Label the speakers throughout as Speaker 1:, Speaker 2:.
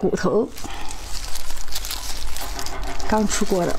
Speaker 1: 骨头，刚出锅的。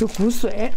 Speaker 1: 有骨髓。